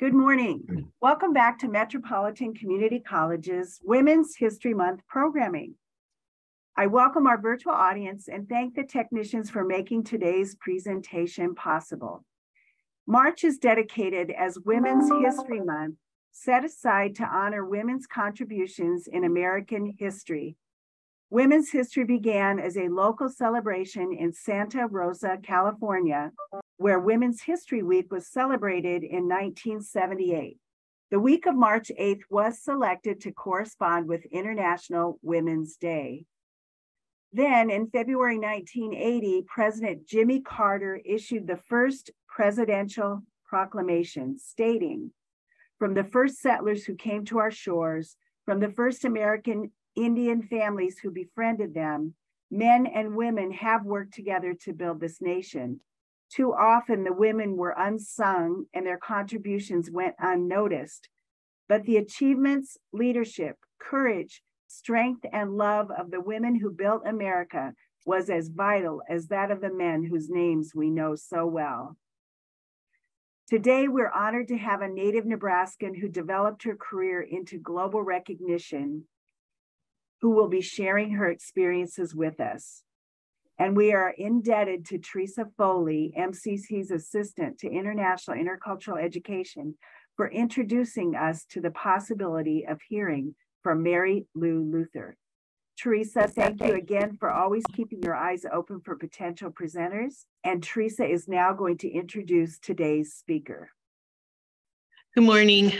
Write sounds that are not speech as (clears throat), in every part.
Good morning. Welcome back to Metropolitan Community College's Women's History Month programming. I welcome our virtual audience and thank the technicians for making today's presentation possible. March is dedicated as Women's History Month, set aside to honor women's contributions in American history. Women's history began as a local celebration in Santa Rosa, California, where Women's History Week was celebrated in 1978. The week of March 8th was selected to correspond with International Women's Day. Then in February 1980, President Jimmy Carter issued the first presidential proclamation stating, from the first settlers who came to our shores, from the first American Indian families who befriended them, men and women have worked together to build this nation. Too often, the women were unsung and their contributions went unnoticed. But the achievements, leadership, courage, strength, and love of the women who built America was as vital as that of the men whose names we know so well. Today, we're honored to have a native Nebraskan who developed her career into global recognition, who will be sharing her experiences with us. And we are indebted to Teresa Foley, MCC's assistant to international intercultural education, for introducing us to the possibility of hearing from Mary Lou Luther. Teresa, thank you again for always keeping your eyes open for potential presenters. And Teresa is now going to introduce today's speaker. Good morning.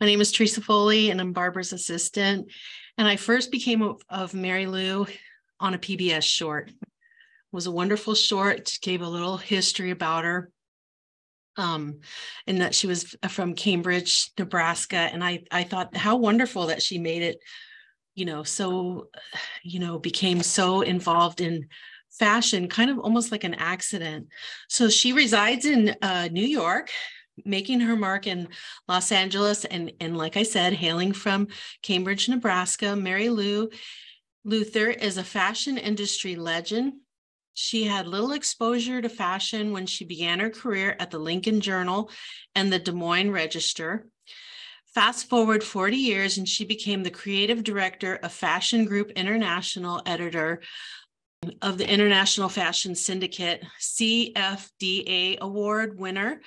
My name is Teresa Foley, and I'm Barbara's assistant. And I first became of, Marylou on a PBS short was a wonderful short, gave a little history about her. Um, and that she was from Cambridge, Nebraska. And I, I thought how wonderful that she made it, you know, so, you know, became so involved in fashion, kind of almost like an accident. So she resides in uh, New York, making her mark in Los Angeles. And, and like I said, hailing from Cambridge, Nebraska, Marylou Luther is a fashion industry legend she had little exposure to fashion when she began her career at the Lincoln Journal and the Des Moines Register. Fast forward 40 years, and she became the creative director of Fashion Group International, editor of the International Fashion Syndicate, CFDA Award winner,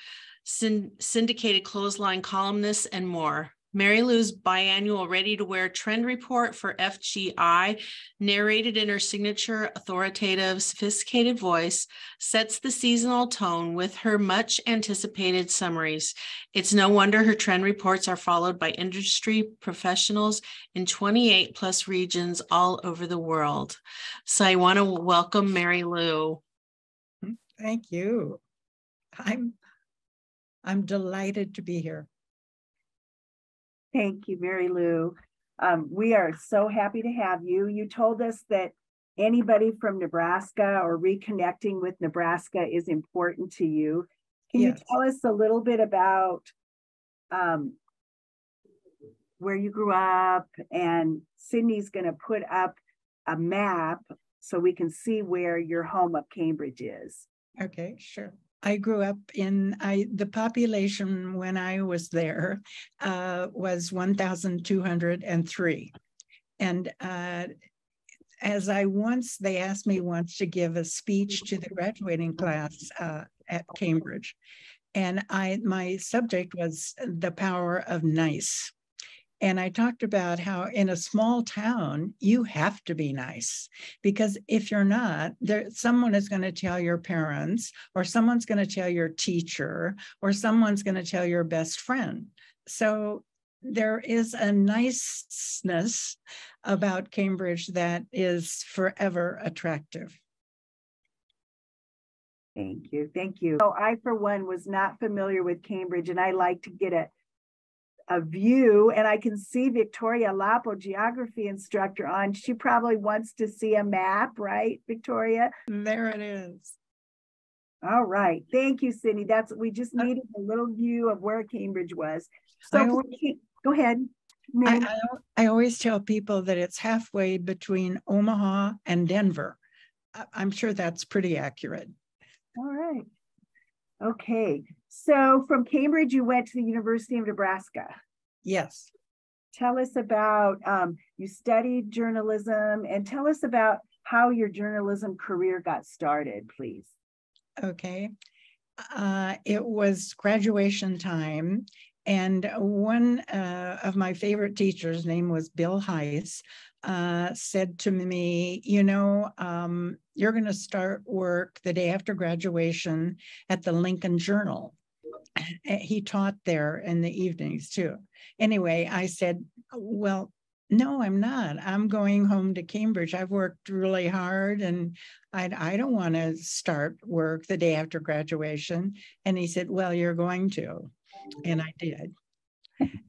syndicated clothesline columnist, and more. Marylou's biannual ready to wear trend report for FGI, narrated in her signature authoritative, sophisticated voice, sets the seasonal tone with her much anticipated summaries. It's no wonder her trend reports are followed by industry professionals in 28 plus regions all over the world. So I want to welcome Marylou. Mm-hmm. Thank you. I'm I'm delighted to be here. Thank you, Marylou. Um, we are so happy to have you. You told us that anybody from Nebraska or reconnecting with Nebraska is important to you. Can yes. you tell us a little bit about um, where you grew up? And Sydney's going to put up a map so we can see where your home of Cambridge is. Okay, sure. I grew up in I the population when I was there uh, was 1,203, and uh, as I once they asked me once to give a speech to the graduating class uh, at Cambridge, and I my subject was the power of nice. And I talked about how in a small town, you have to be nice because if you're not, there someone is going to tell your parents, or someone's going to tell your teacher, or someone's going to tell your best friend. So there is a niceness about Cambridge that is forever attractive. Thank you. Thank you. So I, for one, was not familiar with Cambridge, and I like to get a a view and I can see Victoria Lapo, geography instructor on. She probably wants to see a map, right, Victoria? There it is. All right. Thank you, cindy That's we just uh, needed a little view of where Cambridge was. So always, go ahead. I, I, I always tell people that it's halfway between Omaha and Denver. I'm sure that's pretty accurate. All right. Okay, so from Cambridge, you went to the University of Nebraska. Yes. Tell us about, um, you studied journalism and tell us about how your journalism career got started, please. Okay. Uh, it was graduation time and one uh, of my favorite teachers, name was Bill Heiss, uh, said to me, You know, um, you're going to start work the day after graduation at the Lincoln Journal. (clears throat) He taught there in the evenings too. Anyway, I said, Well, no, I'm not. I'm going home to Cambridge. I've worked really hard and I, I don't want to start work the day after graduation. And he said, Well, you're going to and I did.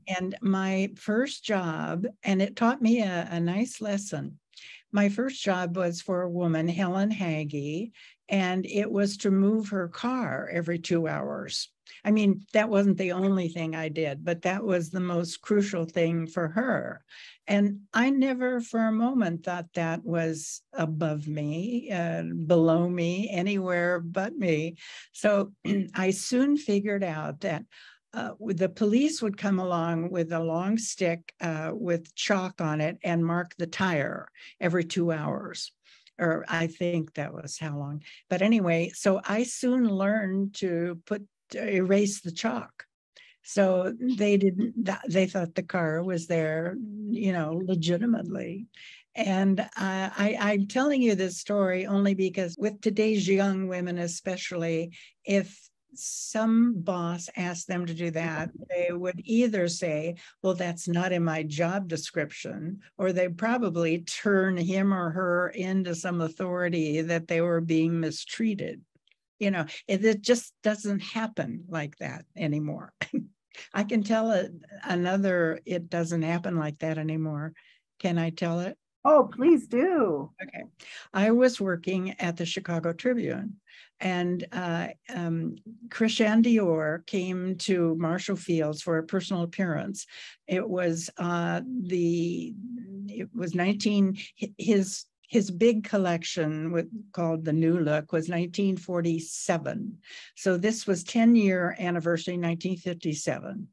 And my first job, and it taught me a, a nice lesson. My first job was for a woman, Helen Hagee, and it was to move her car every two hours. I mean, that wasn't the only thing I did, but that was the most crucial thing for her. And I never for a moment thought that was above me, uh, below me, anywhere but me. So (clears throat) I soon figured out that uh, the police would come along with a long stick uh, with chalk on it and mark the tire every two hours. Or I think that was how long. But anyway, so I soon learned to put to erase the chalk. So they didn't. They thought the car was there, you know, legitimately. And I, I'm telling you this story only because with today's young women, especially, if some boss asked them to do that, (laughs) they would either say, Well, that's not in my job description, or they probably turn him or her into some authority that they were being mistreated. You know, it, it just doesn't happen like that anymore. (laughs) I can tell it another, it doesn't happen like that anymore. Can I tell it? Oh, please do. Okay. I was working at the Chicago Tribune and uh, um, Christian Dior came to Marshall Fields for a personal appearance. It was uh, the, it was 19, his his big collection with, called the New Look was 1947. So this was 10 year anniversary, 1957.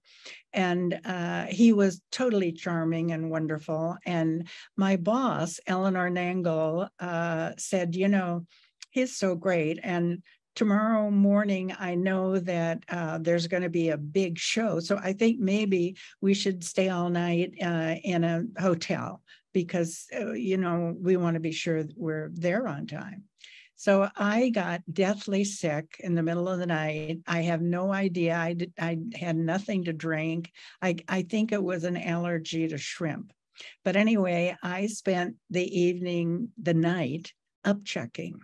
And uh, he was totally charming and wonderful. And my boss, Eleanor Nangle, uh, said, you know, he's so great. And tomorrow morning, I know that uh, there's going to be a big show. So I think maybe we should stay all night uh, in a hotel because, uh, you know, we want to be sure we're there on time. So I got deathly sick in the middle of the night. I have no idea. I, did, I had nothing to drink. I, I think it was an allergy to shrimp. But anyway, I spent the evening, the night up checking.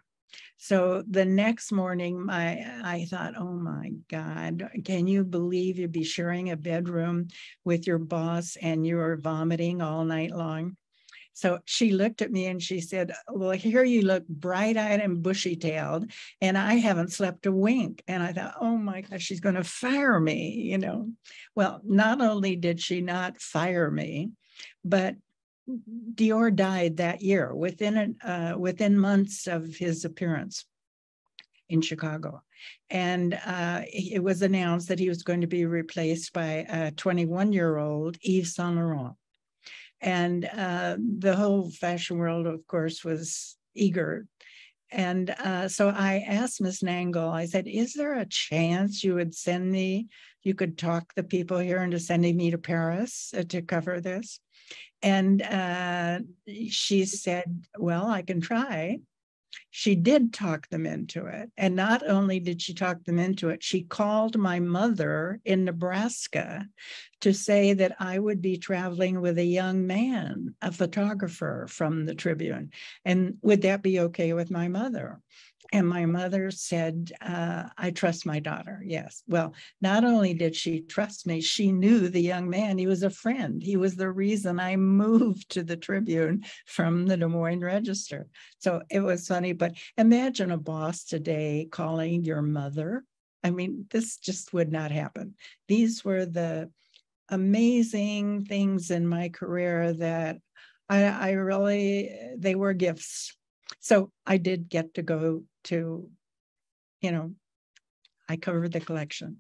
So the next morning, my I thought, oh my God, can you believe you'd be sharing a bedroom with your boss and you're vomiting all night long? So she looked at me and she said, Well, here you look bright eyed and bushy tailed, and I haven't slept a wink. And I thought, Oh my gosh, she's going to fire me, you know. Well, not only did she not fire me, but Dior died that year within uh, within months of his appearance in Chicago. And uh, it was announced that he was going to be replaced by a 21 year old Yves Saint Laurent. And uh, the whole fashion world, of course, was eager. And uh, so I asked Miss Nangle, I said, Is there a chance you would send me, you could talk the people here into sending me to Paris uh, to cover this? And uh, she said, Well, I can try she did talk them into it. And not only did she talk them into it, she called my mother in Nebraska to say that I would be traveling with a young man, a photographer from the Tribune. And would that be okay with my mother? And my mother said, uh, I trust my daughter. Yes. Well, not only did she trust me, she knew the young man. He was a friend. He was the reason I moved to the Tribune from the Des Moines Register. So it was funny. But imagine a boss today calling your mother. I mean, this just would not happen. These were the amazing things in my career that I, I really, they were gifts so I did get to go to, you know, I covered the collection.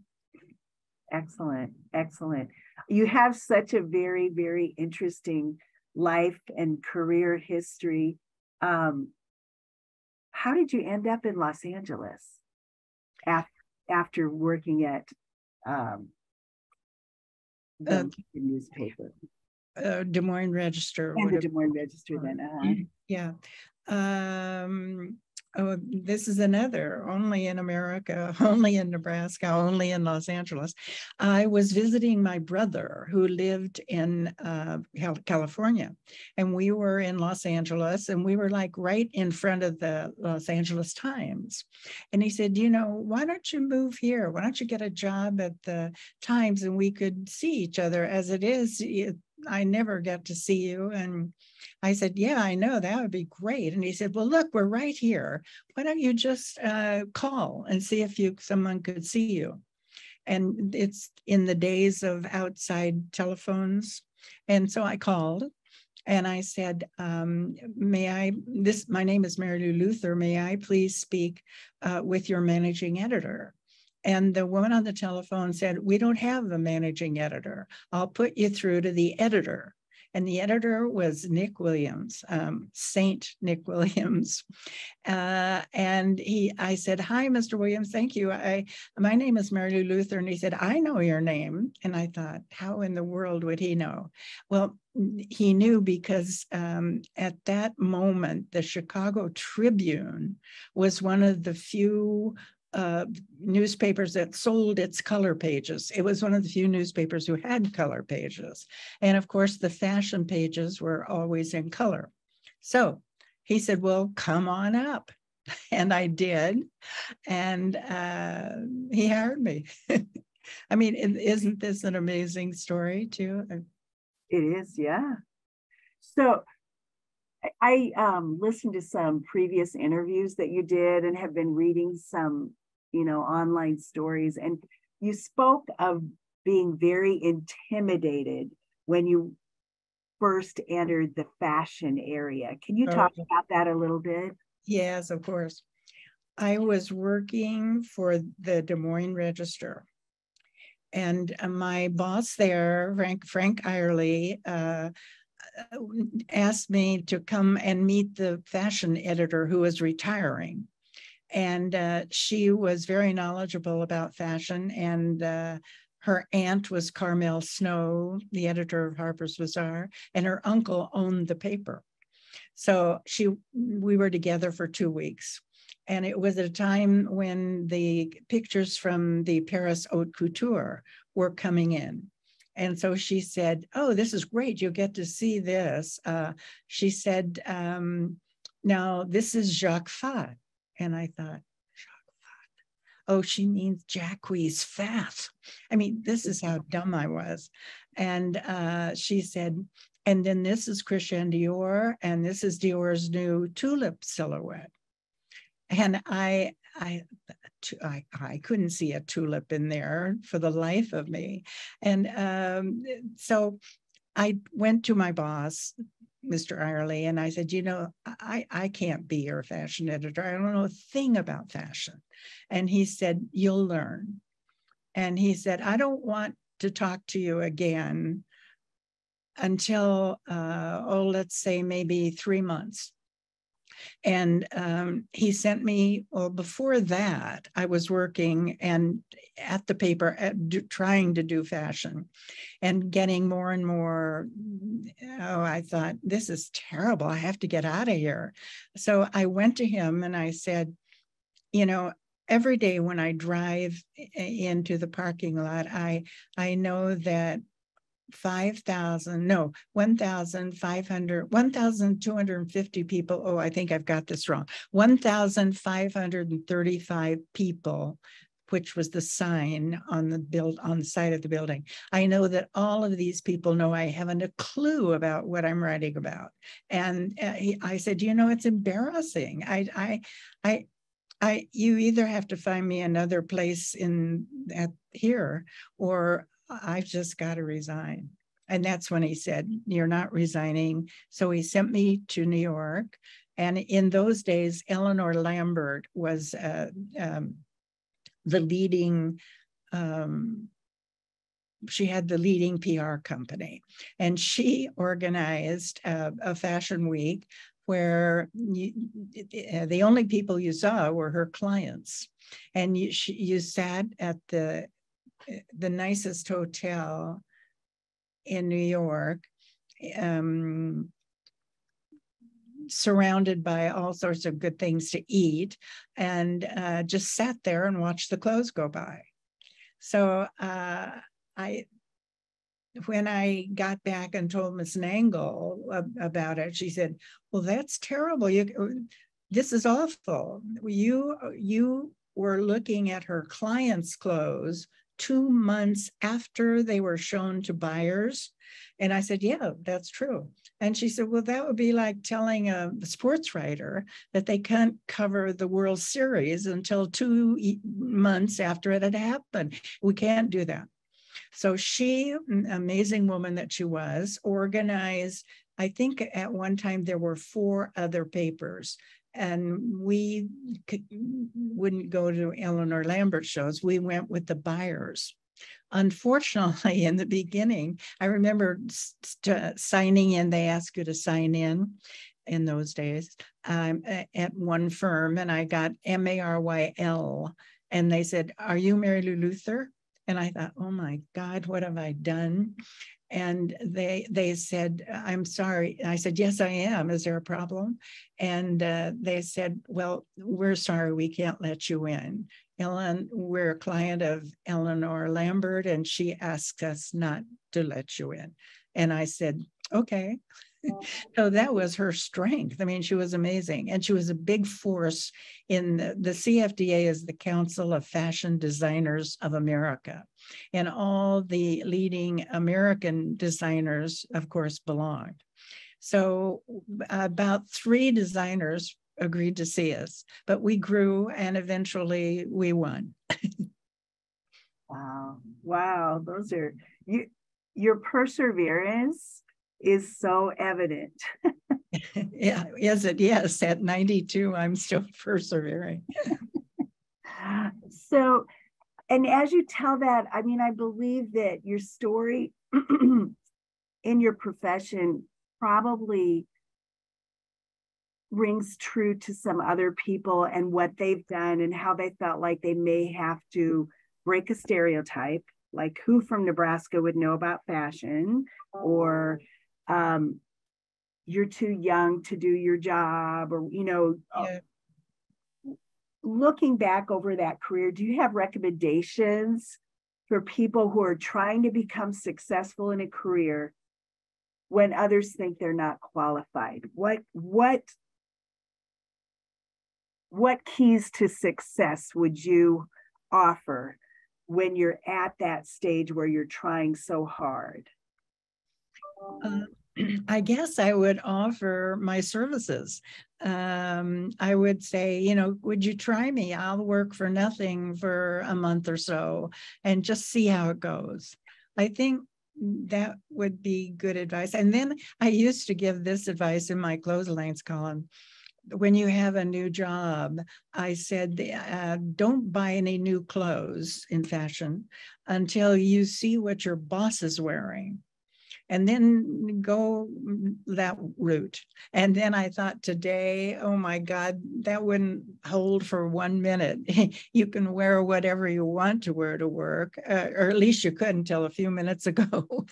Excellent, excellent. You have such a very, very interesting life and career history. Um, how did you end up in Los Angeles after, after working at um, the uh, newspaper? Uh, Des Moines Register. And the Des Moines Register then. Uh-huh. Yeah. Um, oh, this is another, only in America, (laughs) only in Nebraska, only in Los Angeles. I was visiting my brother who lived in uh, California, and we were in Los Angeles, and we were like right in front of the Los Angeles Times. And he said, You know, why don't you move here? Why don't you get a job at the Times and we could see each other as it is? I never get to see you. And I said, Yeah, I know that would be great. And he said, Well, look, we're right here. Why don't you just uh, call and see if you someone could see you? And it's in the days of outside telephones. And so I called and I said, um, "May I? This my name is Marylou Luther. May I please speak uh, with your managing editor?" And the woman on the telephone said, "We don't have a managing editor. I'll put you through to the editor." and the editor was Nick Williams, um, Saint Nick Williams. Uh, and he, I said, "Hi, Mr. Williams. Thank you. I, my name is Marylou Luther." And he said, "I know your name." And I thought, how in the world would he know? Well, he knew because um, at that moment, the Chicago Tribune was one of the few uh, newspapers that sold its color pages. It was one of the few newspapers who had color pages. And of course, the fashion pages were always in color. So he said, Well, come on up. (laughs) And I did. And uh, he hired me. (laughs) I mean, isn't this an amazing story, too? It is, yeah. So I um, listened to some previous interviews that you did and have been reading some, you know, online stories. And you spoke of being very intimidated when you first entered the fashion area. Can you talk about that a little bit? Yes, of course. I was working for the Des Moines Register. And uh, my boss there, Frank Frank Irely, uh, asked me to come and meet the fashion editor who was retiring. And uh, she was very knowledgeable about fashion. And uh, her aunt was Carmel Snow, the editor of Harper's Bazaar, and her uncle owned the paper. So she, we were together for two weeks. And it was at a time when the pictures from the Paris Haute Couture were coming in. And so she said, Oh, this is great. You'll get to see this. Uh, she said, um, Now, this is Jacques Fath. And I thought, Oh, she means Jacques Fath. I mean, this is how dumb I was. And uh, she said, and then this is Christian Dior, and this is Dior's new tulip silhouette. And I, I I, I couldn't see a tulip in there for the life of me. And um, so I went to my boss, Mr. Irely, and I said, you know, I, I can't be your fashion editor. I don't know a thing about fashion. And he said, you'll learn. And he said, I don't want to talk to you again until, uh, oh, let's say maybe three months. And um, he sent me, well, before that, I was working and at the paper at, do, trying to do fashion and getting more and more. Oh, I thought, this is terrible. I have to get out of here. So I went to him and I said, you know, every day when I drive into the parking lot, I I know that 5,000, no, 1,500, 1,250 people. Oh, I think I've got this wrong. 1,535 people, which was the sign on the build on the side of the building. I know that all of these people know I haven't a clue about what I'm writing about. And uh, I said, you know, it's embarrassing. I, I, I, I, you either have to find me another place in at here, or I've just got to resign. And that's when he said, You're not resigning. So he sent me to New York. And in those days, Eleanor Lambert was uh, um, the leading um, she had the leading PR company, and she organized a, a fashion week where you, the only people you saw were her clients, and you she, you sat at the the nicest hotel in New York, um, surrounded by all sorts of good things to eat, and uh, just sat there and watched the clothes go by. So uh, I, when I got back and told Miss Nangle about it, she said, "Well, that's terrible. You, this is awful. You, you were looking at her clients' clothes two months after they were shown to buyers." And I said, "Yeah, that's true." And she said, Well, that would be like telling a sports writer that they can't cover the World Series until two months after it had happened. We can't do that. So she, amazing woman that she was, organized, I think at one time there were four other papers. And we wouldn't go to Eleanor Lambert shows. We went with the buyers. Unfortunately, (laughs) in the beginning, I remember st- signing in, they asked you to sign in in those days um, at one firm, and I got M A R Y L. And they said, Are you Marylou Luther? And I thought, Oh my God, what have I done? And they they said i'm sorry. I said yes i am. Is there a problem? And uh, they said well we're sorry. We can't let you in. Ellen we're a client of eleanor lambert and she asked us not to let you in and i said okay (laughs) so that was her strength. I mean, she was amazing. And she was a big force in the, the CFDA is the Council of Fashion Designers of America. And all the leading American designers, of course, belonged. So uh, about three designers agreed to see us, but we grew and eventually we won. (laughs) wow. Wow. Those are you your perseverance is so evident. (laughs) yeah, is it? Yes, at 92, I'm still (laughs) persevering. so, and as you tell that, I mean, I believe that your story (clears throat) in your profession probably rings true to some other people and what they've done and how they felt like they may have to break a stereotype like who from Nebraska would know about fashion or um, you're too young to do your job or you know yeah. looking back over that career do you have recommendations for people who are trying to become successful in a career when others think they're not qualified what what what keys to success would you offer when you're at that stage where you're trying so hard uh, (clears throat) I guess I would offer my services. Um, I would say, you know, would you try me? I'll work for nothing for a month or so and just see how it goes. I think that would be good advice. And then I used to give this advice in my clotheslines column. When you have a new job, I said, uh, don't buy any new clothes in fashion until you see what your boss is wearing and then go that route. And then I thought today, oh my God, that wouldn't hold for one minute. (laughs) you can wear whatever you want to wear to work, uh, or at least you could until a few minutes ago.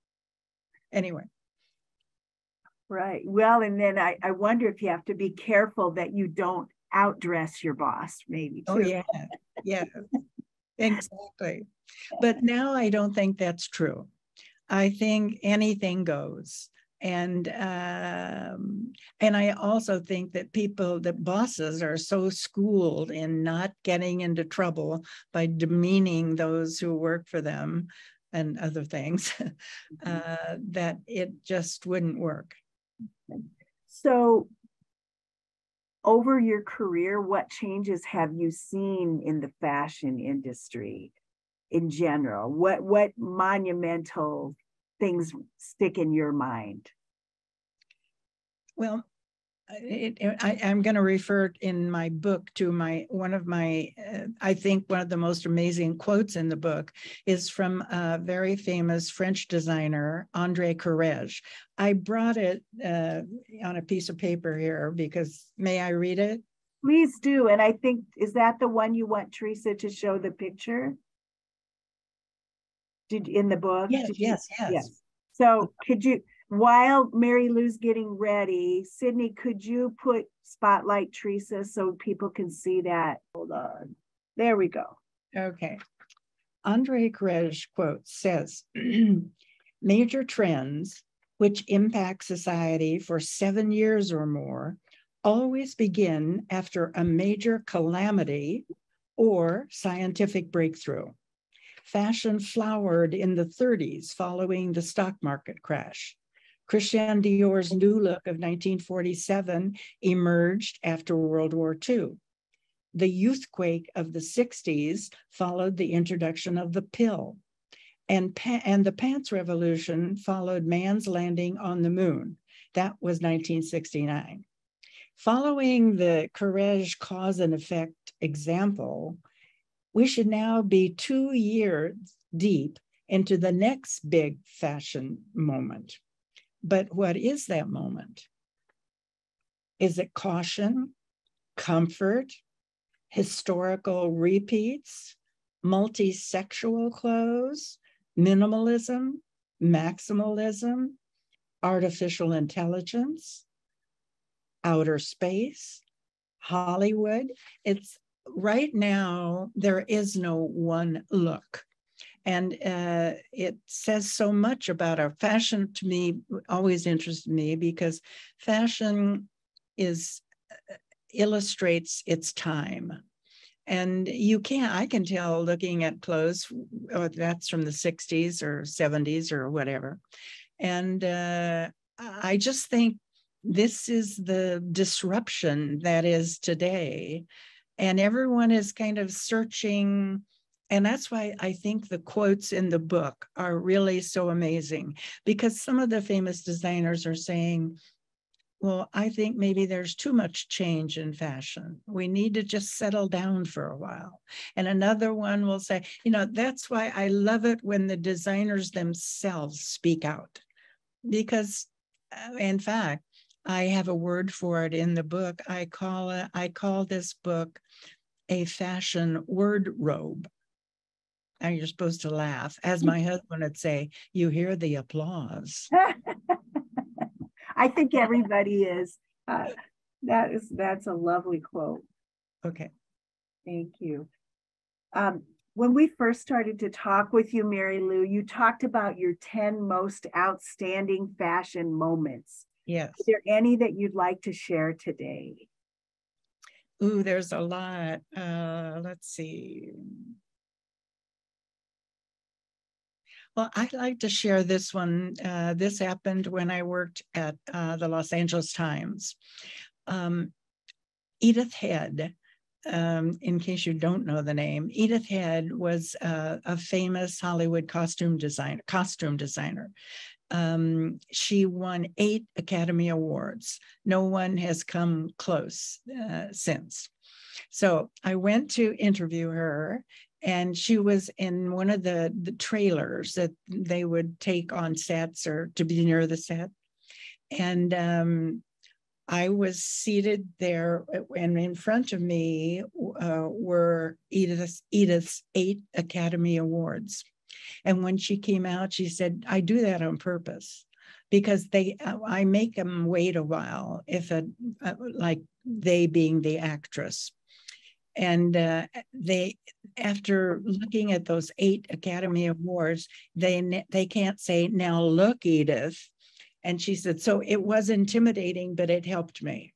(laughs) anyway. Right. Well, and then I, I wonder if you have to be careful that you don't outdress your boss, maybe. Oh, too. Oh, yeah. Yeah. exactly. But now I don't think that's true. I think anything goes. And um, and I also think that people, that bosses are so schooled in not getting into trouble by demeaning those who work for them and other things, (laughs) mm-hmm. uh, that it just wouldn't work. So over your career, what changes have you seen in the fashion industry? in general? What what monumental things stick in your mind? Well, it, I, am going to refer in my book to my one of my uh, I think one of the most amazing quotes in the book is from a very famous French designer Andre Courrèges. I brought it uh, on a piece of paper here because may I read it? Please do. And I think is that the one you want Teresa to show the picture? Did in the book? Yes, you, yes, yes, yes. So could you while Marylou's getting ready, Sydney, could you put spotlight Teresa so people can see that? Hold on. There we go. Okay. Andre Courrèges quote says, (clears throat) major trends which impact society for seven years or more always begin after a major calamity or scientific breakthrough. Fashion flowered in the 30s following the stock market crash. Christian Dior's new look of 1947 emerged after World War II. The youthquake of the 60s followed the introduction of the pill. And, and the pants revolution followed man's landing on the moon. That was 1969. Following the Courrèges cause and effect example, we should now be two years deep into the next big fashion moment. But what is that moment? Is it caution, comfort, historical repeats, multi-sexual clothes, minimalism, maximalism, artificial intelligence, outer space, Hollywood? It's right now, there is no one look. And uh, it says so much about our fashion to me, always interested me because fashion is uh, illustrates its time. And you can't, I can tell looking at clothes, oh, that's from the 60s or 70s or whatever. And uh, I just think this is the disruption that is today. And everyone is kind of searching and that's why I think the quotes in the book are really so amazing because some of the famous designers are saying, well, I think maybe there's too much change in fashion. We need to just settle down for a while. And another one will say, you know, that's why I love it when the designers themselves speak out. Because, uh, in fact, I have a word for it in the book. I call it, I call this book a fashion word robe and you're supposed to laugh. As my husband would say, you hear the applause. (laughs) I think everybody is. Uh, that is that's a lovely quote. Okay. Thank you. Um, when we first started to talk with you, Marylou, you talked about your 10 most outstanding fashion moments. Yes. Is there any that you'd like to share today? Ooh, there's a lot. Uh, let's see. Well, I'd like to share this one. Uh, this happened when I worked at uh, the Los Angeles Times. Um, Edith Head, um, in case you don't know the name, Edith Head was uh, a famous Hollywood costume designer. Costume designer. Um, she won eight Academy Awards. No one has come close uh, since. So I went to interview her, and she was in one of the, the trailers that they would take on sets or to be near the set. And um, I was seated there, and in front of me uh, were Edith's, Edith's eight Academy Awards. And when she came out, she said, I do that on purpose because they I make them wait a while if a uh, like they being the actress and uh, they after looking at those eight academy awards they they can't say now look edith. And she said so it was intimidating but it helped me.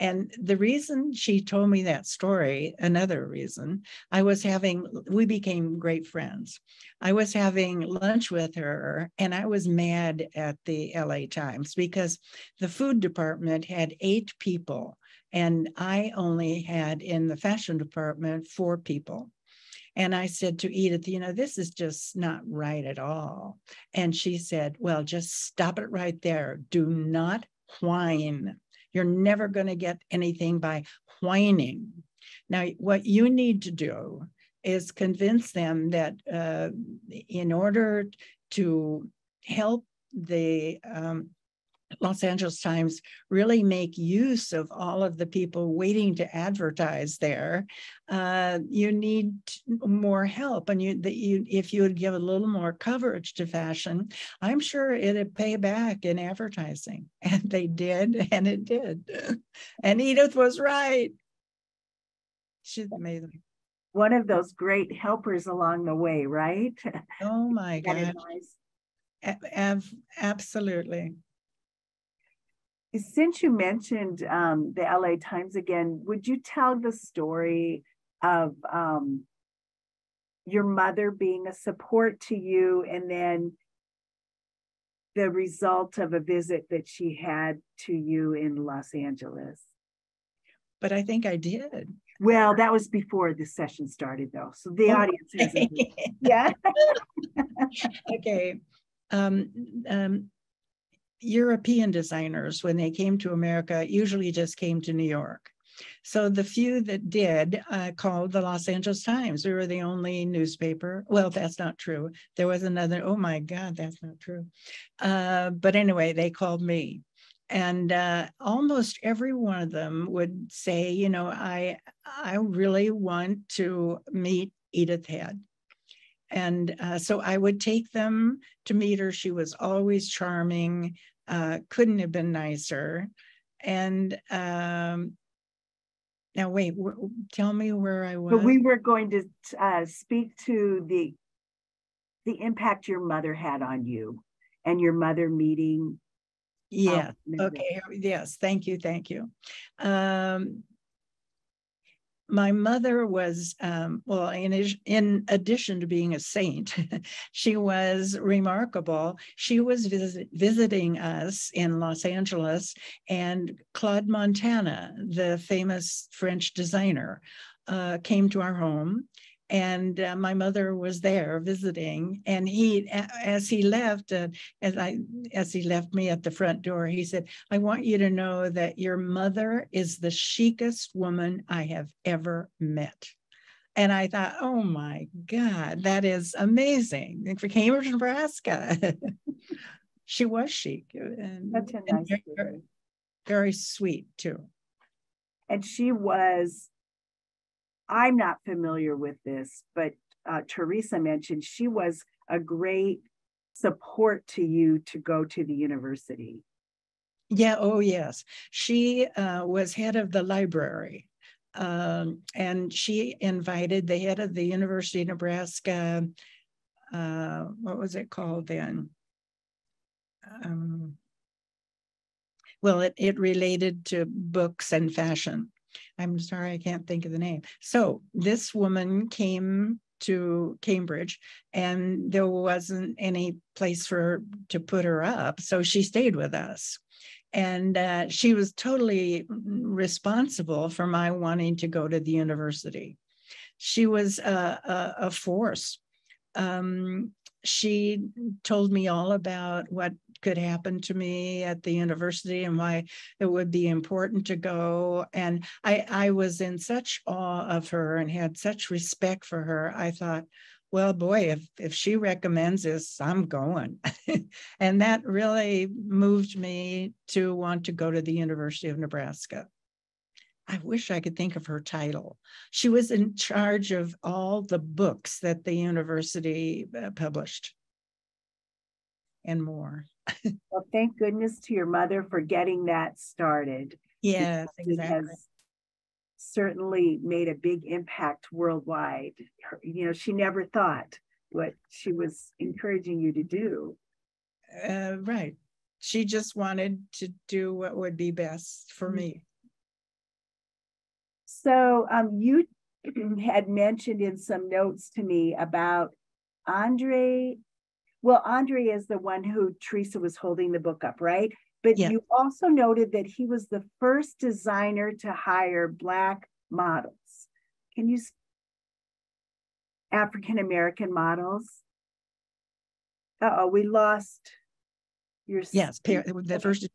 And the reason she told me that story another reason i was having we became great friends. I was having lunch with her and i was mad at the la times because the food department had eight people and I only had in the fashion department four people. And I said to Edith, you know, this is just not right at all. And she said, well, just stop it right there. Do not whine. You're never going to get anything by whining. Now, what you need to do is convince them that uh, in order to help the um, Los Angeles Times really make use of all of the people waiting to advertise there, uh, you need more help. And you, that you, if you would give a little more coverage to fashion, I'm sure it'd pay back in advertising. (laughs) And they did, and it did. (laughs) And Edith was right. She's amazing. One of those great helpers along the way, right? Oh my (laughs) God. Absolutely since you mentioned um, the LA Times again, would you tell the story of um, your mother being a support to you and then the result of a visit that she had to you in Los Angeles? But I think I did. Well, that was before the session started, though. So the oh, audience hasn't. (laughs) yeah. (laughs) okay. Um, um, European designers, when they came to America, usually just came to New York. So the few that did uh, called the Los Angeles Times. We were the only newspaper. Well, that's not true. There was another. Oh my God, that's not true. Uh, but anyway, they called me, and uh, almost every one of them would say, you know, I I really want to meet Edith Head. And uh, so I would take them to meet her. She was always charming uh, couldn't have been nicer. And um, now, wait, w- tell me where I was. But we were going to uh, speak to the the impact your mother had on you, and your mother meeting. Yeah. Um, okay. Yes. Thank you. Thank you. Um, my mother was, um, well, in, in addition to being a saint, (laughs) she was remarkable. She was visit, visiting us in Los Angeles, and Claude Montana, the famous French designer, uh, came to our home and uh, my mother was there visiting and he as he left uh, as i as he left me at the front door he said i want you to know that your mother is the chicest woman i have ever met. And i thought oh my god that is amazing. For cambridge nebraska. (laughs) She was chic and, That's a nice and very, very sweet too. And she was I'm not familiar with this, but uh, Teresa mentioned she was a great support to you to go to the university. Yeah, oh, yes. She uh, was head of the library. Um, and she invited the head of the University of Nebraska. Uh, what was it called then? Um, well, it, it related to books and fashion. I'm sorry, I can't think of the name. So this woman came to Cambridge and there wasn't any place for to put her up. So she stayed with us. And uh, she was totally responsible for my wanting to go to the university. She was a, a, a force. Um, she told me all about what could happen to me at the university and why it would be important to go. And I, I was in such awe of her and had such respect for her. I thought, well, boy, if, if she recommends this, I'm going. (laughs) and that really moved me to want to go to the University of Nebraska. I wish I could think of her title. She was in charge of all the books that the university uh, published and more. Well, thank goodness to your mother for getting that started. Yes, exactly. It has certainly made a big impact worldwide. Her, you know, she never thought what she was encouraging you to do. Uh, right. She just wanted to do what would be best for mm-hmm. me. So um, you (clears throat) had mentioned in some notes to me about Andre. Well, Andre is the one who Teresa was holding the book up, right? But yeah. you also noted that he was the first designer to hire Black models. Can you, African American models? Uh oh, we lost your. Yes, the first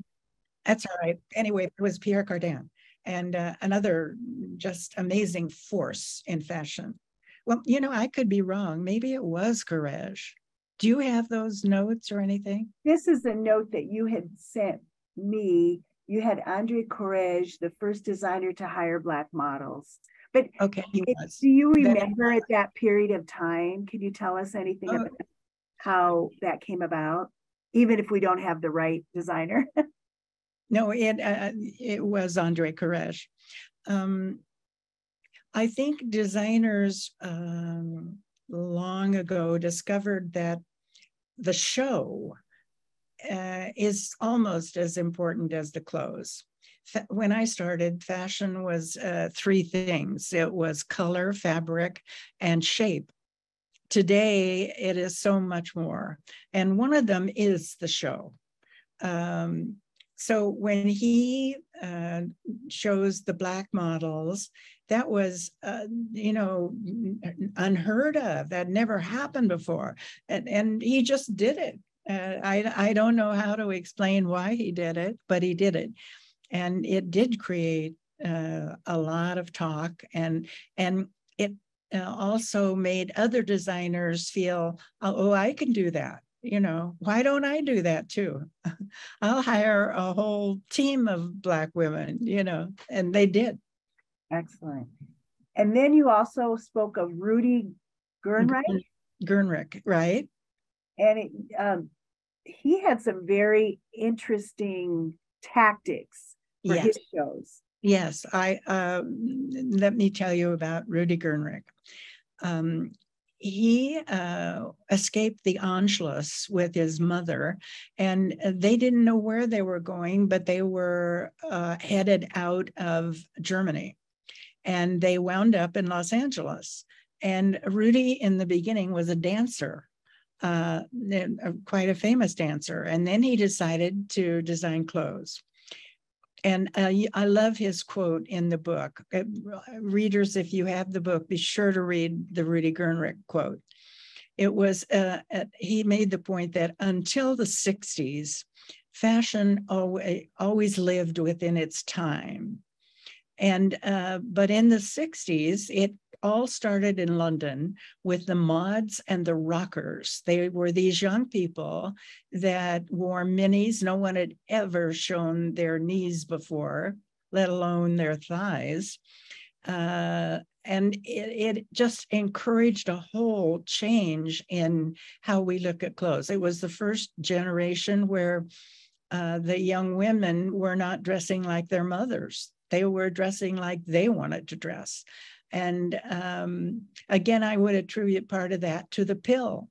That's all right. Anyway, it was Pierre Cardin and uh, another just amazing force in fashion. Well, you know, I could be wrong. Maybe it was Courrèges. Do you have those notes or anything? This is a note that you had sent me. You had Andre Courrèges, the first designer to hire Black models. But okay, it, do you remember at that period of time? Can you tell us anything uh, about how that came about, even if we don't have the right designer? (laughs) no, it uh, it was Andre Courrèges. Um, I think designers um, long ago discovered that the show uh, is almost as important as the clothes. When I started, fashion was uh, three things it was color, fabric, and shape. Today, it is so much more. And one of them is the show. Um, so when he uh, shows the black models, that was, uh, you know, unheard of. That never happened before, and and he just did it. Uh, I I don't know how to explain why he did it, but he did it, and it did create uh, a lot of talk, and and it uh, also made other designers feel, oh, I can do that you know, why don't I do that too? (laughs) I'll hire a whole team of Black women, you know, and they did. Excellent. And then you also spoke of Rudy Gernreich. Gernreich, right? And it, um, he had some very interesting tactics for yes. his shows. Yes, I uh, let me tell you about Rudy Gernreich. Um, he uh, escaped the Anschluss with his mother, and they didn't know where they were going, but they were uh, headed out of Germany. And they wound up in Los Angeles. And Rudy, in the beginning, was a dancer, uh, quite a famous dancer. And then he decided to design clothes. And uh, I love his quote in the book. Uh, readers, if you have the book, be sure to read the Rudy Gernreich quote. It was, uh, uh he made the point that until the 60s, fashion always, always lived within its time. And, uh, but in the 60s, it all started in London with the mods and the rockers. They were these young people that wore minis. No one had ever shown their knees before, let alone their thighs. Uh, and it, it, just encouraged a whole change in how we look at clothes. It was the first generation where uh, the young women were not dressing like their mothers. They were dressing like they wanted to dress. And um, again, I would attribute part of that to the pill.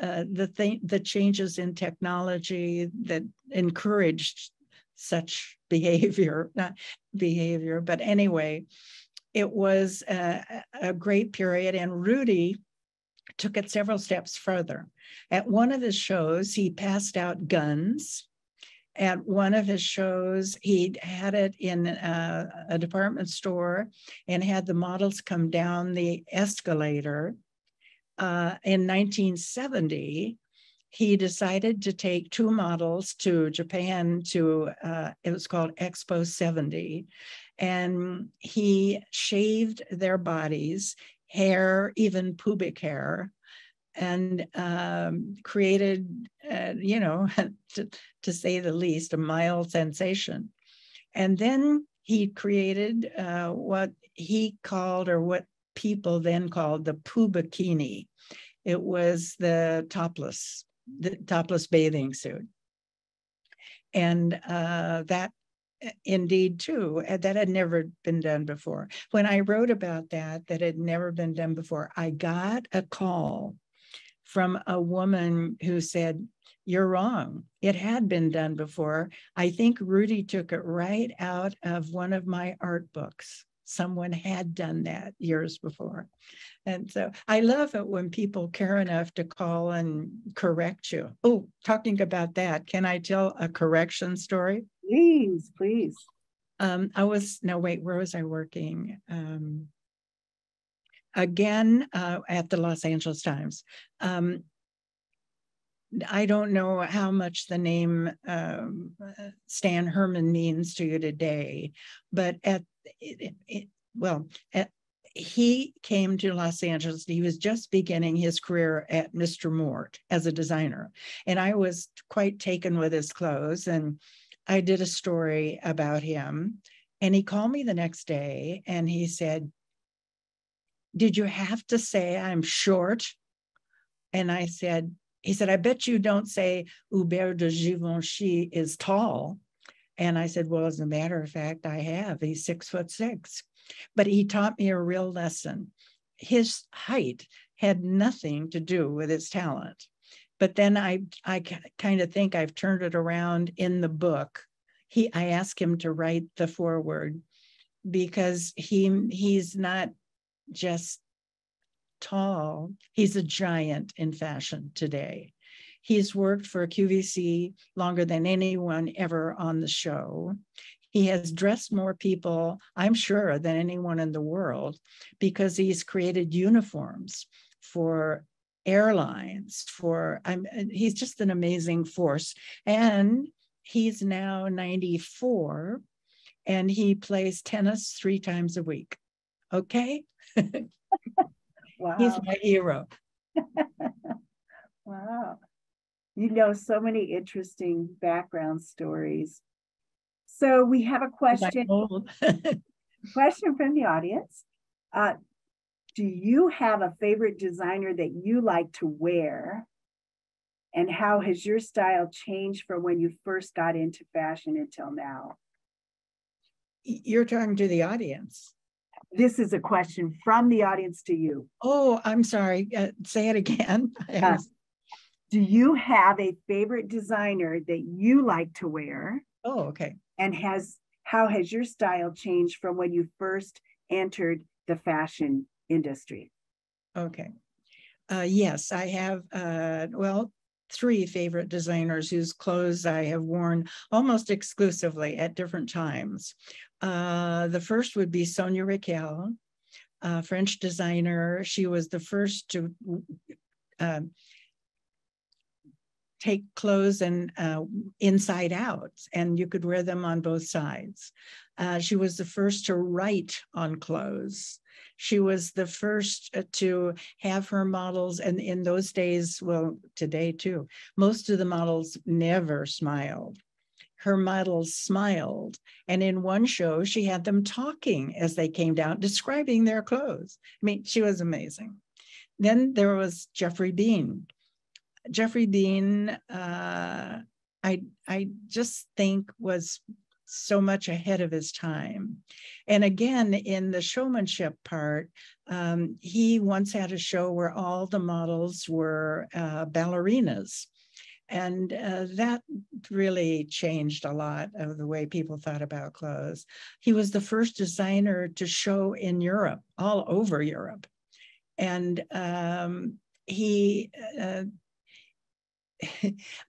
Uh, the thing, the changes in technology that encouraged such (laughs) behavior, not behavior, but anyway, it was a, a great period. And Rudy took it several steps further. At one of his shows, he passed out guns at one of his shows, he had it in a, a, department store and had the models come down the escalator. Uh, in 1970, he decided to take two models to Japan to, uh, it was called Expo 70. And he shaved their bodies, hair, even pubic hair, and um, created, uh, you know, (laughs) to, to, say the least, a mild sensation. And then he created uh, what he called, or what people then called, the pubikini. It was the topless, the topless bathing suit. And uh, that uh, indeed too uh, that had never been done before when i wrote about that that had never been done before i got a call from a woman who said, You're wrong. It had been done before. I think Rudy took it right out of one of my art books. Someone had done that years before. And so I love it when people care enough to call and correct you. Oh, talking about that, can I tell a correction story? Please, please. Um, I was, no, wait, where was I working? Um, again uh, at the Los Angeles Times. Um, I don't know how much the name um, Stan Herman means to you today, but at it, it, well, at, he came to Los Angeles. He was just beginning his career at Mr. Mort as a designer, and I was quite taken with his clothes. And I did a story about him, and he called me the next day and he said, "Did you have to say I'm short?" And I said, he said, I bet you don't say Hubert de Givenchy is tall. And I said, Well, as a matter of fact, I have. He's six foot six. But he taught me a real lesson. His height had nothing to do with his talent. But then I, I kind of think I've turned it around in the book. He, I asked him to write the foreword because he, he's not just tall. He's a giant in fashion today. He's worked for QVC longer than anyone ever on the show. He has dressed more people, I'm sure, than anyone in the world because he's created uniforms for airlines for I'm he's just an amazing force and he's now 94 and he plays tennis 3 times a week. Okay? (laughs) Wow. He's my hero. (laughs) wow. You know, so many interesting background stories. So we have a question. (laughs) question from the audience. Uh, do you have a favorite designer that you like to wear? And how has your style changed from when you first got into fashion until now? You're talking to the audience. This is a question from the audience to you. Oh, I'm sorry. Uh, say it again. (laughs) Uh, do you have a favorite designer that you like to wear? Oh, okay. And has how has your style changed from when you first entered the fashion industry? Okay. Uh, yes, I have. Uh, well, three favorite designers whose clothes I have worn almost exclusively at different times. Uh, the first would be Sonia a French designer. She was the first to uh, take clothes and uh, inside out, and you could wear them on both sides. Uh, she was the first to write on clothes. She was the first uh, to have her models, and in those days, well, today too, most of the models never smiled. Her models smiled. And in one show, she had them talking as they came down, describing their clothes. I mean, she was amazing. Then there was Geoffrey Beene. Geoffrey Beene, uh, I, I just think was so much ahead of his time. And again, in the showmanship part, um, he once had a show where all the models were uh, ballerinas. And uh, that really changed a lot of the way people thought about clothes. He was the first designer to show in Europe, all over Europe. And um, he, uh,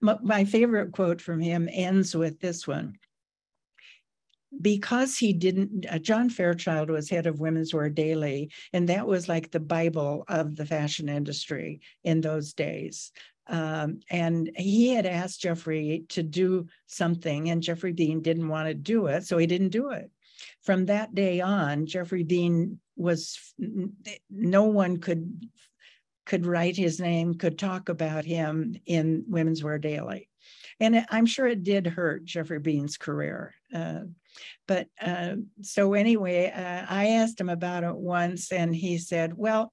(laughs) my favorite quote from him ends with this one because he didn't, uh, John Fairchild was head of Women's Wear Daily, and that was like the Bible of the fashion industry in those days. Um, and he had asked Geoffrey to do something, and Geoffrey Beene didn't want to do it, so he didn't do it. From that day on, Geoffrey Beene was no one could could write his name, could talk about him in Women's Wear Daily. And I'm sure it did hurt Geoffrey Beene's career. Uh, but uh, so anyway, uh, I asked him about it once, and he said, "Well,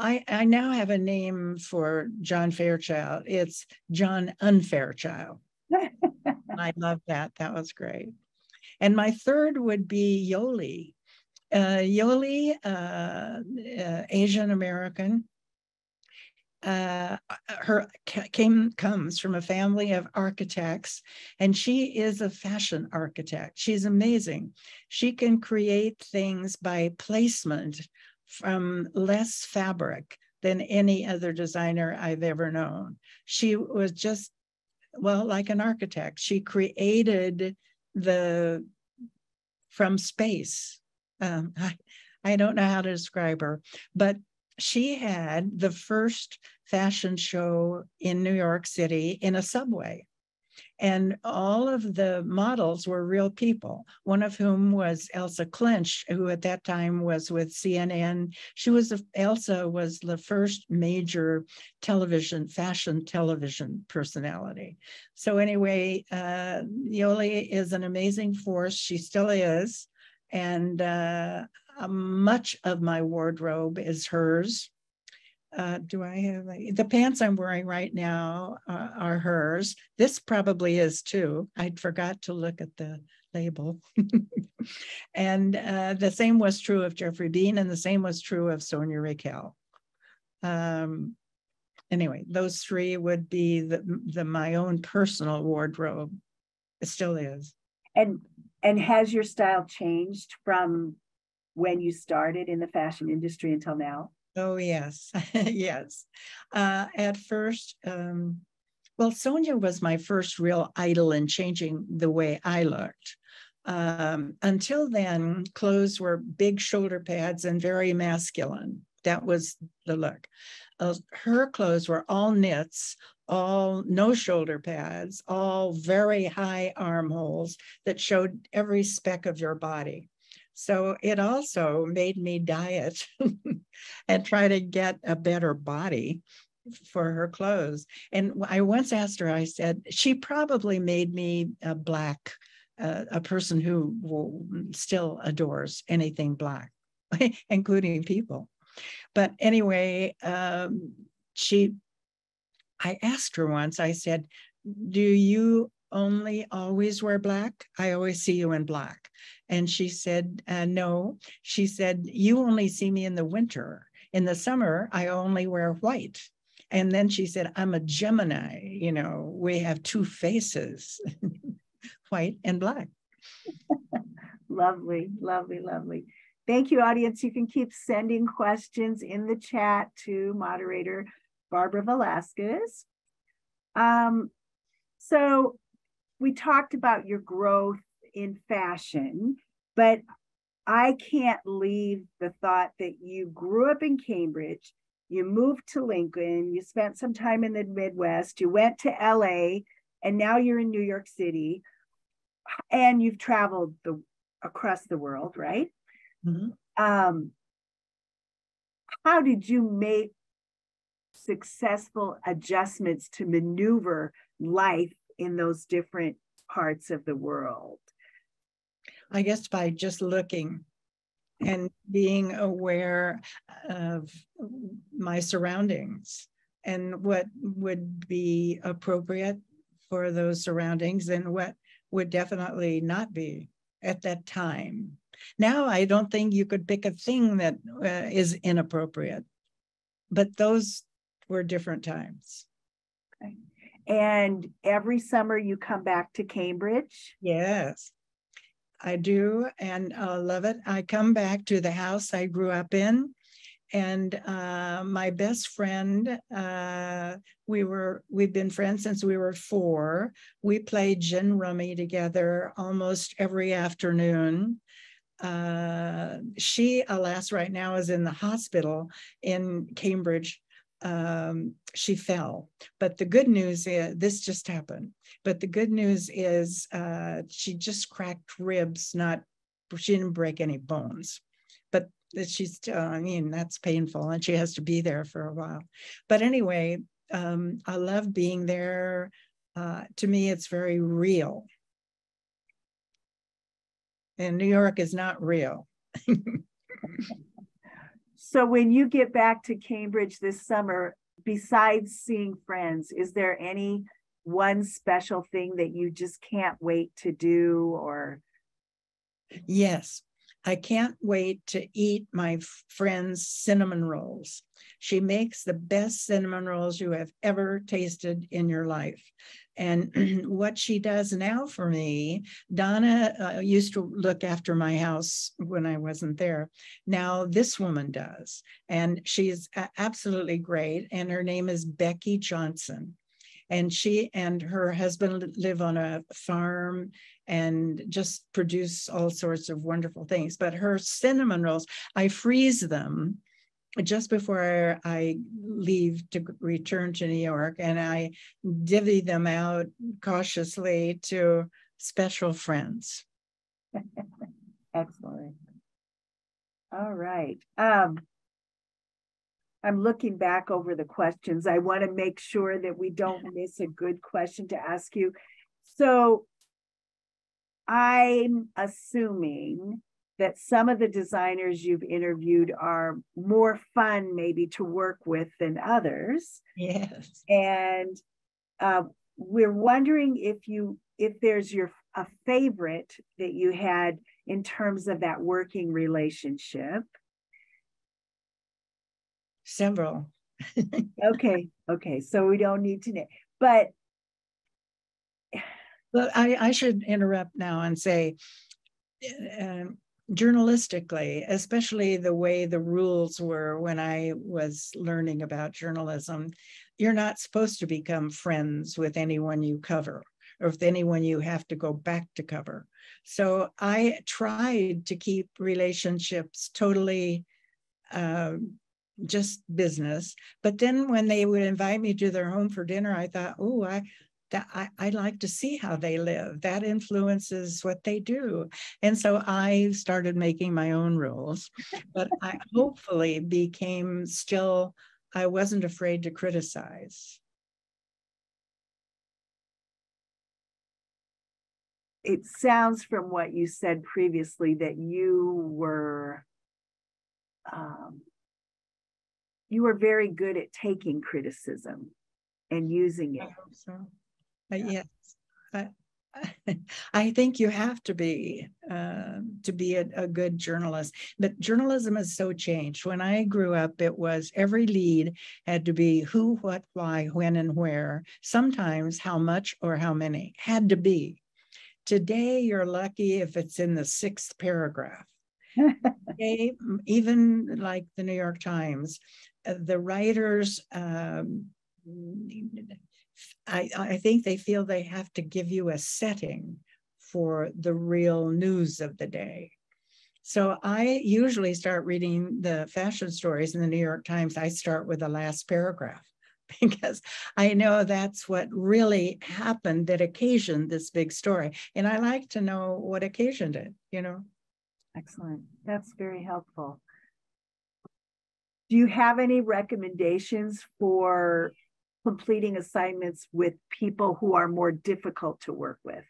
I I now have a name for John Fairchild. It's John Unfairchild." (laughs) I love that. That was great. And my third would be Yeohlee. Uh, Yeohlee, uh, uh, Asian American, uh, her came comes from a family of architects and she is a fashion architect she's amazing she can create things by placement from less fabric than any other designer i've ever known. She was just well like an architect. She created the from space. Um, (laughs) I, I don't know how to describe her but she had the first fashion show in New York City in a subway. And all of the models were real people, one of whom was Elsa Klensch, who at that time was with CNN. She was, Elsa was the first major television, fashion television personality. So anyway, uh, Yeohlee is an amazing force. She still is. And uh, much of my wardrobe is hers uh, do I have the pants I'm wearing right now uh, are hers. This probably is too. I forgot to look at the label. (laughs) and uh, the same was true of Geoffrey Beene, and the same was true of Sonia Rykiel. Um, anyway, those three would be the, the my own personal wardrobe. It still is. And and has your style changed from when you started in the fashion industry until now? Oh, yes, (laughs) yes. Uh, at first, um, well, Sonia was my first real idol in changing the way I looked. Um, until then, clothes were big shoulder pads and very masculine. That was the look. Uh, her clothes were all knits, all no shoulder pads, all very high armholes that showed every speck of your body. So it also made me diet (laughs) and try to get a better body for her clothes. And I once asked her, I said, she probably made me a black, uh, a person who still adores anything black, (laughs) including people. But anyway, um, she, I asked her once, I said, do you only always wear black? I always see you in black. And she said, uh, No. She said, You only see me in the winter. In the summer, I only wear white. And then she said, I'm a Gemini. You know, we have two faces, (laughs) white and black. (laughs) lovely, lovely, lovely. Thank you, audience. You can keep sending questions in the chat to moderator Barbara Velasquez. Um, so we talked about your growth in fashion, but I can't leave the thought that you grew up in Cambridge, you moved to Lincoln, you spent some time in the Midwest, you went to LA, and now you're in New York City, and you've traveled the across the world, right? Mm-hmm. Um, how did you make successful adjustments to maneuver life in those different parts of the world? I guess by just looking and being aware of my surroundings and what would be appropriate for those surroundings and what would definitely not be at that time. Now, I don't think you could pick a thing that uh, is inappropriate, but those were different times. Okay. And every summer you come back to Cambridge? Yes. I do and uh, love it. I come back to the house I grew up in, and uh, my best friend, uh, we were we've been friends since we were four. We played gin rummy together almost every afternoon. Uh, she, alas, right now is in the hospital in Cambridge um, she fell. But the good news is this just happened. But the good news is uh, she just cracked ribs, not, she didn't break any bones. But she's, uh, I mean, that's painful and she has to be there for a while. But anyway, um, I love being there. Uh, to me, it's very real. And New York is not real. (laughs) So when you get back to Cambridge this summer, besides seeing friends, is there any one special thing that you just can't wait to do or? Yes, I can't wait to eat my friend's cinnamon rolls. She makes the best cinnamon rolls you have ever tasted in your life. And (clears throat) what she does now for me, Donna uh, used to look after my house when I wasn't there. Now this woman does. And she's absolutely great. And her name is Becky Johnson. And she and her husband live on a farm and just produce all sorts of wonderful things. But her cinnamon rolls, I freeze them just before I leave to return to New York, and I divvy them out cautiously to special friends. (laughs) Excellent. All right. Um, I'm looking back over the questions. I want to make sure that we don't miss a good question to ask you. So I'm assuming that some of the designers you've interviewed are more fun maybe to work with than others. Yes. And uh, we're wondering if you if there's your a favorite that you had in terms of that working relationship. Several. okay, okay. So we don't need to know. But but I, I should interrupt now and say uh, journalistically, especially the way the rules were when I was learning about journalism, you're not supposed to become friends with anyone you cover or with anyone you have to go back to cover. So I tried to keep relationships totally uh, just business. But then when they would invite me to their home for dinner, I thought, oh, I that I, I like to see how they live. That influences what they do. And so I started making my own rules, but I hopefully became still, I wasn't afraid to criticize. It sounds from what you said previously that you were um, you are very good at taking criticism and using it. I hope so. Uh, yes. I, (laughs) I think you have to be uh, to be a, a, good journalist. But journalism has so changed. When I grew up, it was every lead had to be who, what, why, when, and where. Sometimes how much or how many had to be. Today, you're lucky if it's in the sixth paragraph. (laughs) Today, even like the New York Times, the writers. Um, I, I think they feel they have to give you a setting for the real news of the day. So I usually start reading the fashion stories in the New York Times. I start with the last paragraph (laughs) because I know that's what really happened that occasioned this big story. And I like to know what occasioned it, you know. Excellent. That's very helpful. Do you have any recommendations for completing assignments with people who are more difficult to work with?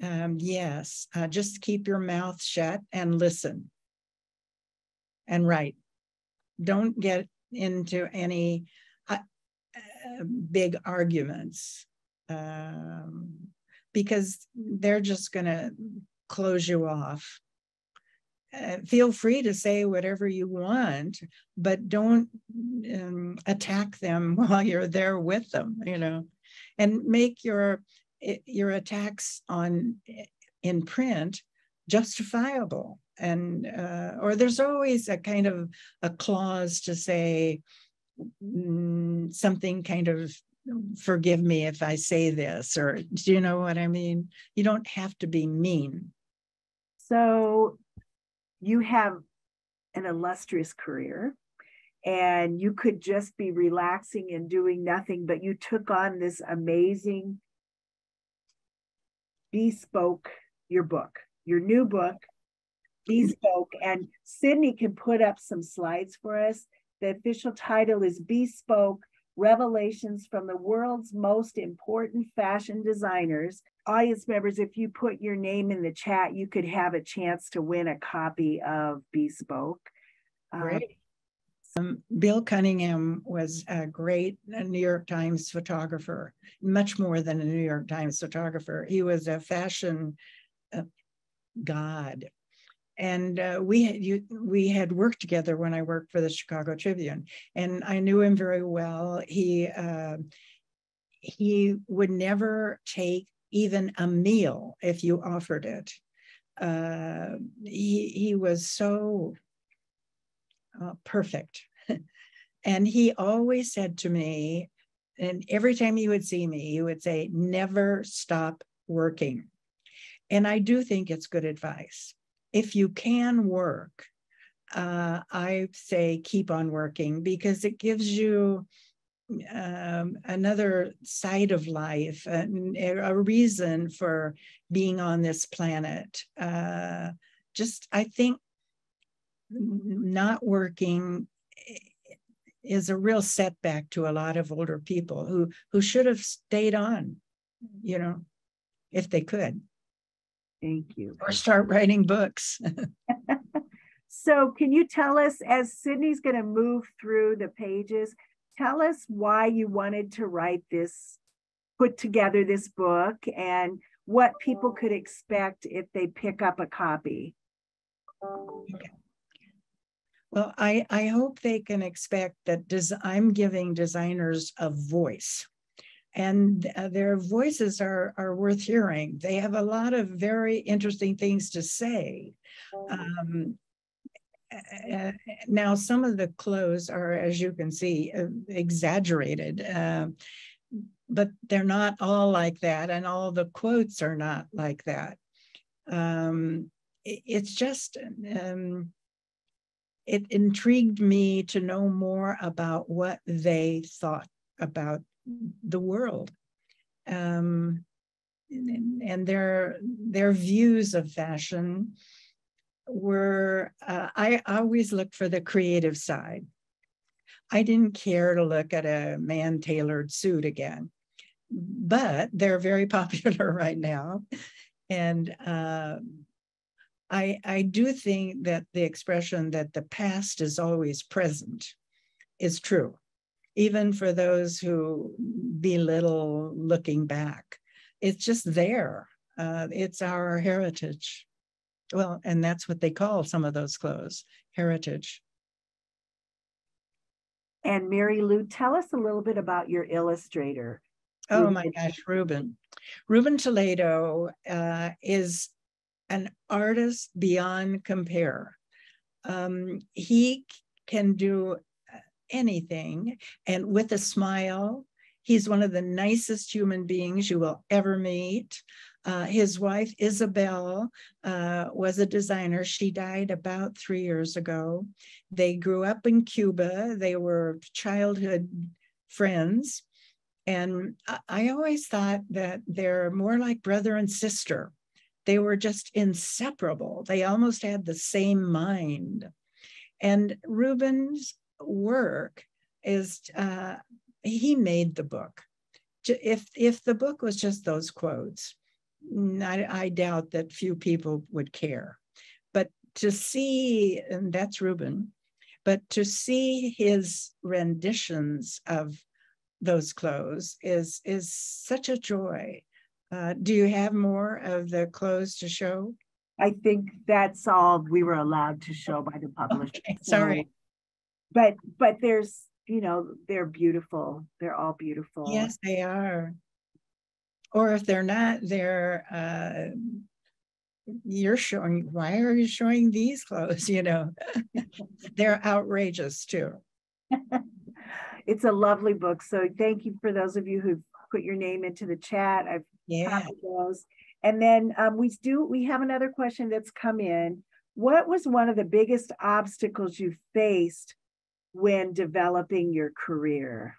Um, yes, uh, just keep your mouth shut and listen and write. Don't get into any uh, uh, big arguments um, because they're just going to close you off uh, feel free to say whatever you want, but don't um, attack them (laughs) while you're there with them, you know, and make your your attacks on in print justifiable. And uh, or there's always a kind of a clause to say mm, something kind of forgive me if I say this, or do you know what I mean? You don't have to be mean. So you have an illustrious career and you could just be relaxing and doing nothing, but you took on this amazing bespoke your book, your new book, bespoke. And Sydney can put up some slides for us. The official title is Bespoke Revelations from the World's Most Important Fashion Designers audience members, if you put your name in the chat, you could have a chance to win a copy of Bespoke. Um, great. Um, Bill Cunningham was a great New York Times photographer, much more than a New York Times photographer. He was a fashion uh, god. And uh, we had you, we had worked together when I worked for the Chicago Tribune, and I knew him very well. He uh, he would never take even a meal if you offered it. Uh, he, he was so uh, perfect. (laughs) and he always said to me, and every time he would see me, he would say, never stop working. And I do think it's good advice. If you can work, uh, I say keep on working because it gives you um, another side of life, a, a, reason for being on this planet. Uh, just, I think not working is a real setback to a lot of older people who who should have stayed on, you know, if they could. Thank you. Or start writing books. (laughs) (laughs) so, can you tell us, as Sydney's going to move through the pages, tell us why you wanted to write this, put together this book, and what people could expect if they pick up a copy? Okay. Well, I, I hope they can expect that des- I'm giving designers a voice. And uh, their voices are, are worth hearing. They have a lot of very interesting things to say. Um, uh, now, some of the clothes are, as you can see, uh, exaggerated, uh, but they're not all like that, and all the quotes are not like that. Um, it, it's just um, it intrigued me to know more about what they thought about the world um, and, and, their their views of fashion were uh, I always looked for the creative side. I didn't care to look at a man tailored suit again, but they're very (laughs) popular right now, and uh, I, I do think that the expression that the past is always present is true, even for those who belittle looking back. It's just there. Uh, it's our heritage. Well, and that's what they call some of those clothes heritage. And Marylou, tell us a little bit about your illustrator. Oh my gosh, Ruben. Ruben Toledo uh, is an artist beyond compare. Um, he can do uh, anything, and with a smile, he's one of the nicest human beings you will ever meet. Uh, his wife, Isabel, uh, was a designer. She died about three years ago. They grew up in Cuba. They were childhood friends. And I always thought that they're more like brother and sister. They were just inseparable. They almost had the same mind. And Ruben's work is, uh, he made the book. If, if the book was just those quotes, I, I doubt that few people would care. But to see, and that's Ruben, but to see his renditions of those clothes is is such a joy uh, do you have more of the clothes to show? I think that's all we were allowed to show by the publisher. Okay, sorry. So, but but there's you know they're beautiful. They're all beautiful. Yes, they are. Or if they're not, they're uh, you're showing. Why are you showing these clothes? (laughs) You know, they're outrageous too. (laughs) it's a lovely book. So thank you for those of you who've put your name into the chat. I've yeah. those. And then um, we do we have another question that's come in. What was one of the biggest obstacles you faced when developing your career?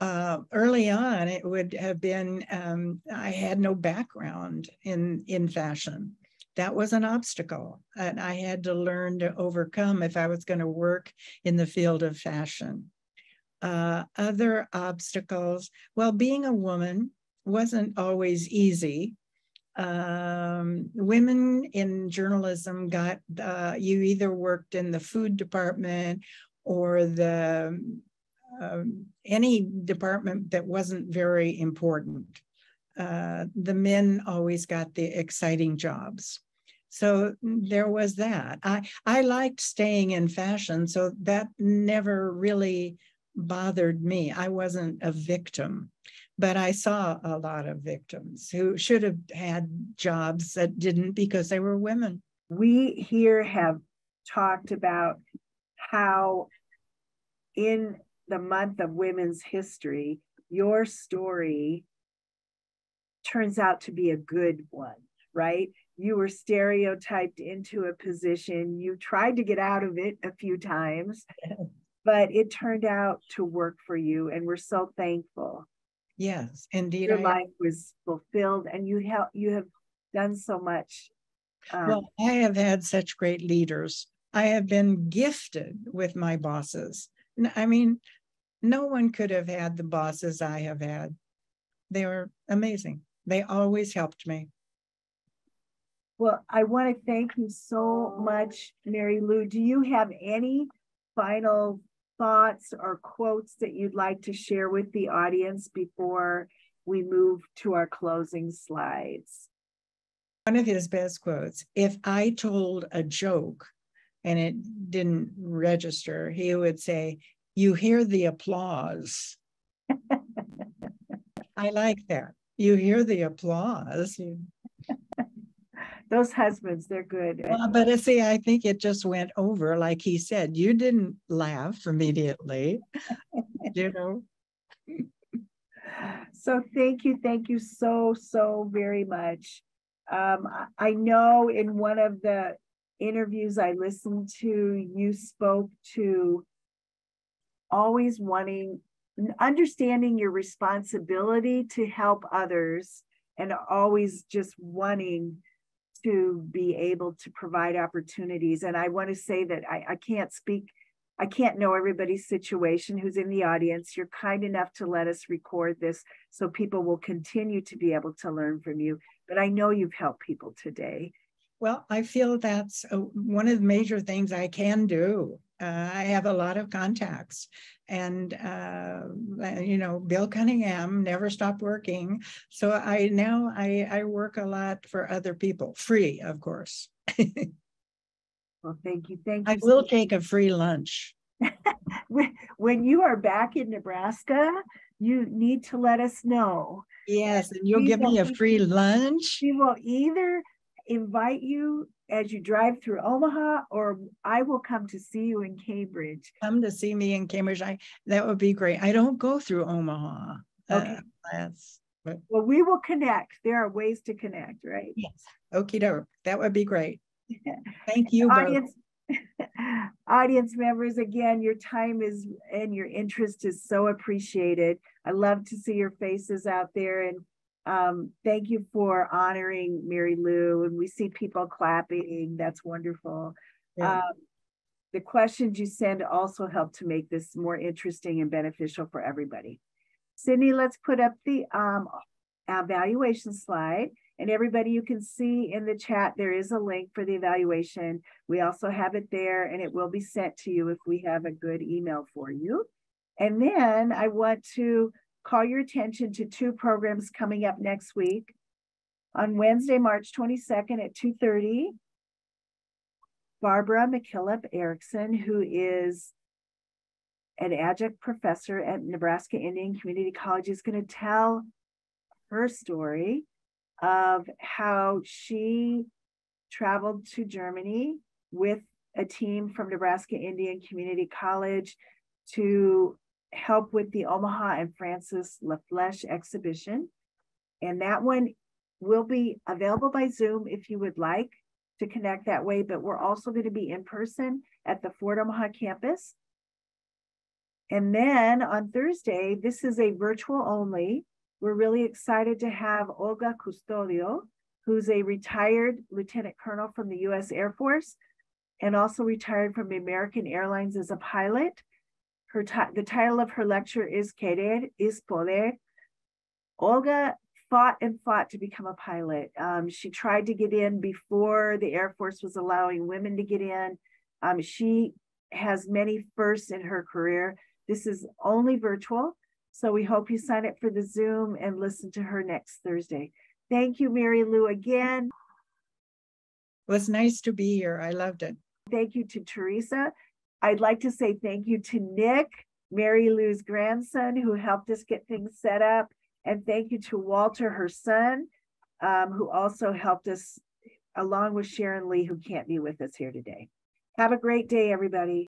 Uh, early on, it would have been um, I had no background in in fashion. That was an obstacle, and I had to learn to overcome if I was going to work in the field of fashion uh, other obstacles. Well, being a woman wasn't always easy. Um, women in journalism got, uh, you either worked in the food department or the um, any department that wasn't very important. Uh, the men always got the exciting jobs. So there was that. I, I liked staying in fashion, so that never really bothered me. I wasn't a victim, but I saw a lot of victims who should have had jobs that didn't because they were women. We here have talked about how in the month of women's history, your story turns out to be a good one, right? you were stereotyped into a position. You tried to get out of it a few times, (laughs) but it turned out to work for you. And we're so thankful. Yes, indeed. Your I- life was fulfilled and you have you have done so much. Um, Well, I have had such great leaders. I have been gifted with my bosses. I mean, no one could have had the bosses I have had. They were amazing. They always helped me. Well, I want to thank you so much, Marylou. Do you have any final thoughts or quotes that you'd like to share with the audience before we move to our closing slides? One of his best quotes if I told a joke and it didn't register, he would say, You hear the applause. (laughs) I like that. You hear the applause. You- (laughs) Those husbands, they're good. Well, but I see, I think it just went over, like he said, you didn't laugh immediately, (laughs) you know? So thank you, thank you so, so very much. Um, I know in one of the interviews I listened to, you spoke to always wanting, understanding your responsibility to help others and always just wanting to be able to provide opportunities. And I want to say that I, I can't speak I can't know everybody's situation who's in the audience. You're kind enough to let us record this so people will continue to be able to learn from you. But I know you've helped people today. Well, I feel that's uh, one of the major things I can do. Uh, I have a lot of contacts, and uh, you know, Bill Cunningham never stopped working. So I now I, I work a lot for other people, free, of course. (laughs) Well, thank you. Thank you. I will take a free lunch. (laughs) When, you are back in Nebraska, you need to let us know. Yes, and you'll We give me a free lunch. We will either invite you as you drive through Omaha or I will come to see you in Cambridge. Come to see me in Cambridge. I that would be great. I don't go through Omaha. Okay. Uh, that's but Well, we will connect. There are ways to connect, right? yes. Okie doke. That would be great. (laughs) Thank you. audience (laughs) audience members again your time is and your interest is so appreciated i love to see your faces out there and um, thank you for honoring mary lou and we see people clapping that's wonderful Yeah. um, the questions you send also help to make this more interesting and beneficial for everybody sydney let's put up the um, evaluation slide and everybody you can see in the chat, there is a link for the evaluation. We also have it there and it will be sent to you if we have a good email for you. And then I want to call your attention to two programs coming up next week. On Wednesday, March 22nd at 2.30, Barbara McKillop Erickson, who is an adjunct professor at Nebraska Indian Community College, is going to tell her story of how she traveled to Germany with a team from Nebraska Indian Community College to help with the Omaha and Francis La Flesche exhibition. And that one will be available by Zoom if you would like to connect that way, but we're also going to be in person at the Fort Omaha campus. And then on Thursday, this is a virtual only. We're really excited to have Olga Custodio, who's a retired lieutenant colonel from the US Air Force and also retired from American Airlines as a pilot. Her the title of her lecture is Querer is Poder. Olga fought and fought to become a pilot. Um, she tried to get in before the Air Force was allowing women to get in. Um, she has many firsts in her career. This is only virtual. So we hope you sign up for the Zoom and listen to her next Thursday. Thank you, Marylou, again. It was nice to be here. I loved it. Thank you to Teresa. I'd like to say thank you to Nick, Marylou's grandson, who helped us get things set up. And thank you to Walter, her son, um, who also helped us, along with Sharon Lee, who can't be with us here today. Have a great day, everybody.